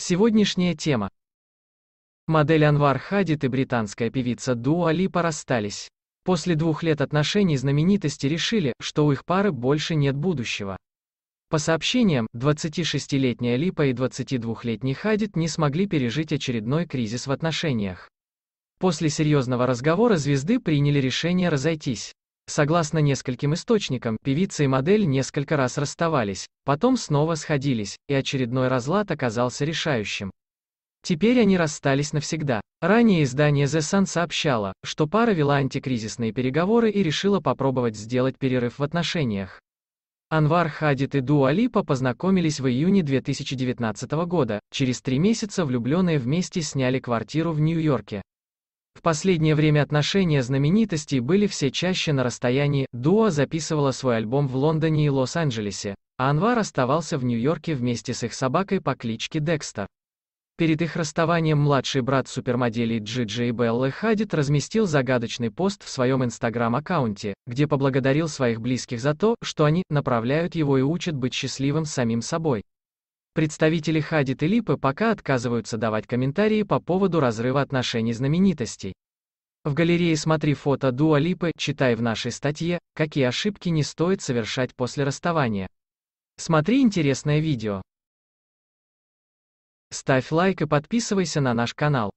Сегодняшняя тема. Модель Анвар Хадид и британская певица Дуа Липа расстались. После двух лет отношений знаменитости решили, что у их пары больше нет будущего. По сообщениям, 26-летняя Липа и 22-летний Хадид не смогли пережить очередной кризис в отношениях. После серьезного разговора звезды приняли решение разойтись. Согласно нескольким источникам, певица и модель несколько раз расставались, потом снова сходились, и очередной разлад оказался решающим. Теперь они расстались навсегда. Ранее издание The Sun сообщало, что пара вела антикризисные переговоры и решила попробовать сделать перерыв в отношениях. Анвар Хадид и Дуа Липа познакомились в июне 2019 года, через три месяца влюбленные вместе сняли квартиру в Нью-Йорке. В последнее время отношения знаменитостей были все чаще на расстоянии, Дуа записывала свой альбом в Лондоне и Лос-Анджелесе, а Анвар оставался в Нью-Йорке вместе с их собакой по кличке Декстер. Перед их расставанием младший брат супермоделей Джиджи и Беллы Хадид разместил загадочный пост в своем инстаграм-аккаунте, где поблагодарил своих близких за то, что они направляют его и учат быть счастливым самим собой. Представители Хадид и Липы пока отказываются давать комментарии по поводу разрыва отношений знаменитостей. В галерее «Смотри фото Дуа Липы», читай в нашей статье, какие ошибки не стоит совершать после расставания. Смотри интересное видео. Ставь лайк и подписывайся на наш канал.